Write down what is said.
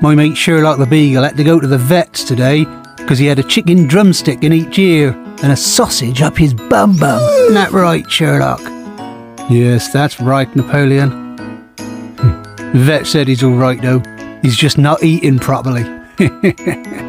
My mate Sherlock the Beagle had to go to the vet's today because he had a chicken drumstick in each ear and a sausage up his bum bum. Isn't that right, Sherlock? Yes, that's right, Napoleon. Vet said he's all right though. He's just not eating properly.